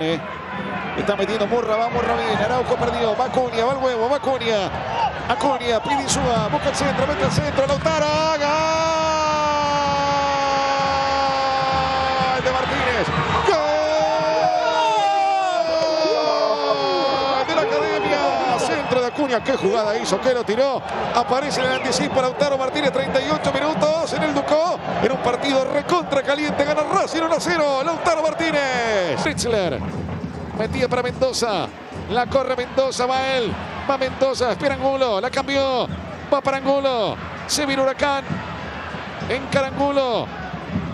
Está metiendo Murra, va Murra bien, Arauco perdió, va Acuña, va el huevo, va Acuña. Acuña, pide Insúa, busca el centro, mete el centro, Lautaro, ¡gol! De Martínez, ¡gol! De la Academia, centro de Acuña, qué jugada hizo, qué lo tiró. Aparece en el anticipo Lautaro Martínez, 38 minutos en el Ducó. En un partido recontra caliente, gana Racing 1 a 0, Lautaro Martínez. Fritzler. Metía para Mendoza. La corre Mendoza, va él. Va Mendoza, espera Angulo. La cambió. Va para Angulo. Se viene Huracán. En Angulo.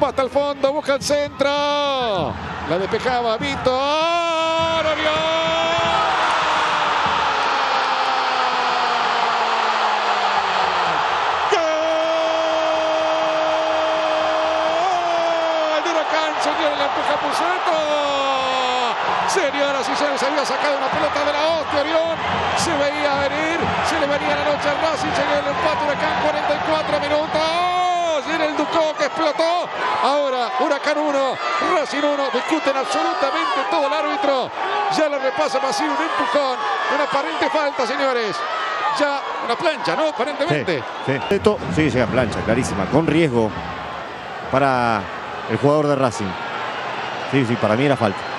Va hasta el fondo, busca el centro. La despejaba Vito. ¡Ahora ¡Gol! De Huracán, señores, la empuja Puceto. Señoras y señores, había sacado una pelota de la hostia, Orión. Se veía venir, se le venía la noche a Racing, se el empate Huracán, 44 minutos. Y el Ducó que explotó. Ahora Huracán 1, Racing 1. Discuten absolutamente todo el árbitro. Ya le repasa masivo un empujón. Una aparente falta, señores. Ya una plancha, ¿no? Aparentemente. Sí, sí. Esto, sí, plancha, clarísima, con riesgo para el jugador de Racing. Sí, sí, para mí era falta.